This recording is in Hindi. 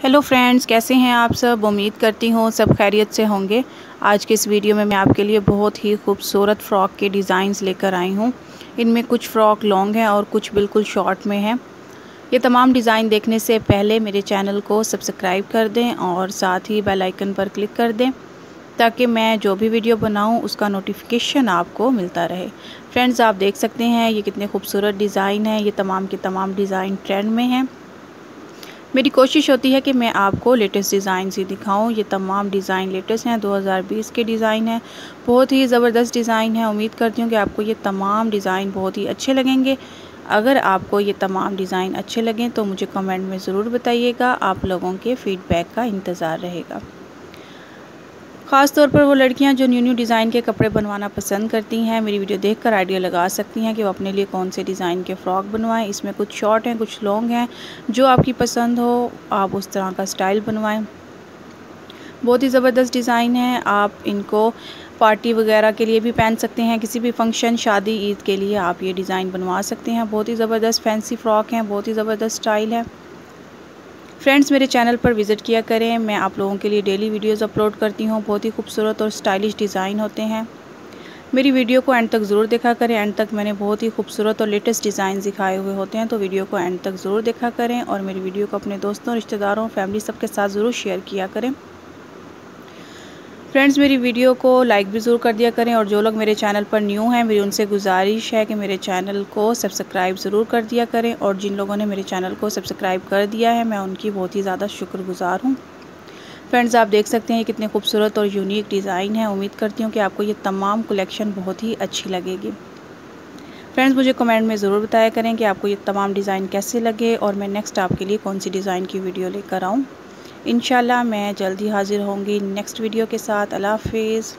हेलो फ्रेंड्स कैसे हैं आप सब? उम्मीद करती हूँ सब खैरियत से होंगे। आज के इस वीडियो में मैं आपके लिए बहुत ही खूबसूरत फ़्रॉक के डिज़ाइंस लेकर आई हूँ। इनमें कुछ फ़्रॉक लॉन्ग हैं और कुछ बिल्कुल शॉर्ट में हैं। ये तमाम डिज़ाइन देखने से पहले मेरे चैनल को सब्सक्राइब कर दें और साथ ही बेल आइकन पर क्लिक कर दें, ताकि मैं जो भी वीडियो बनाऊँ उसका नोटिफिकेशन आपको मिलता रहे। फ्रेंड्स, आप देख सकते हैं ये कितने खूबसूरत डिज़ाइन हैं। ये तमाम के तमाम डिज़ाइन ट्रेंड में हैं। मेरी कोशिश होती है कि मैं आपको लेटेस्ट डिज़ाइन ही दिखाऊँ। ये तमाम डिज़ाइन लेटेस्ट हैं 2020 के डिज़ाइन हैं। बहुत ही ज़बरदस्त डिज़ाइन है। उम्मीद करती हूँ कि आपको ये तमाम डिज़ाइन बहुत ही अच्छे लगेंगे। अगर आपको ये तमाम डिज़ाइन अच्छे लगें तो मुझे कमेंट में ज़रूर बताइएगा। आप लोगों के फ़ीडबैक का इंतज़ार रहेगा। ख़ास तौर पर वो लड़कियाँ जो न्यू न्यू डिज़ाइन के कपड़े बनवाना पसंद करती हैं, मेरी वीडियो देखकर आइडिया लगा सकती हैं कि वो अपने लिए कौन से डिज़ाइन के फ़्रॉक बनवाएँ। इसमें कुछ शॉर्ट हैं, कुछ लॉन्ग हैं, जो आपकी पसंद हो, आप उस तरह का स्टाइल बनवाएँ। बहुत ही ज़बरदस्त डिज़ाइन है, आप इनको पार्टी वगैरह के लिए भी पहन सकते हैं, किसी भी फ़ंक्शन, शादी, ईद के लिए आप ये डिज़ाइन बनवा सकते हैं। बहुत ही ज़बरदस्त फैंसी फ़्रॉक हैं, बहुत ही ज़बरदस्त स्टाइल है। फ्रेंड्स मेरे चैनल पर विज़िट किया करें। मैं आप लोगों के लिए डेली वीडियोस अपलोड करती हूँ। बहुत ही खूबसूरत और स्टाइलिश डिज़ाइन होते हैं। मेरी वीडियो को एंड तक ज़रूर देखा करें। एंड तक मैंने बहुत ही खूबसूरत और लेटेस्ट डिज़ाइन दिखाए हुए होते हैं। तो वीडियो को एंड तक ज़रूर देखा करें और मेरी वीडियो को अपने दोस्तों, रिश्तेदारों फैमिली सबके साथ ज़रूर शेयर किया करें। फ्रेंड्स मेरी वीडियो को लाइक भी ज़रूर कर दिया करें और जो लोग मेरे चैनल पर न्यू हैं, मेरी उनसे गुजारिश है कि मेरे चैनल को सब्सक्राइब ज़रूर कर दिया करें और जिन लोगों ने मेरे चैनल को सब्सक्राइब कर दिया है, मैं उनकी बहुत ही ज़्यादा शुक्रगुजार हूँ। फ्रेंड्स आप देख सकते हैं कितने खूबसूरत और यूनिक डिज़ाइन है। उम्मीद करती हूँ कि आपको ये तमाम कलेक्शन बहुत ही अच्छी लगेगी। फ्रेंड्स मुझे कमेंट में ज़रूर बताया करें कि आपको ये तमाम डिज़ाइन कैसे लगे और मैं नेक्स्ट आपके लिए कौन सी डिज़ाइन की वीडियो लेकर आऊँ। इन मैं जल्दी हाज़िर होंगी नेक्स्ट वीडियो के साथ। अल्लाह हाफिज़।